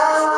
Oh.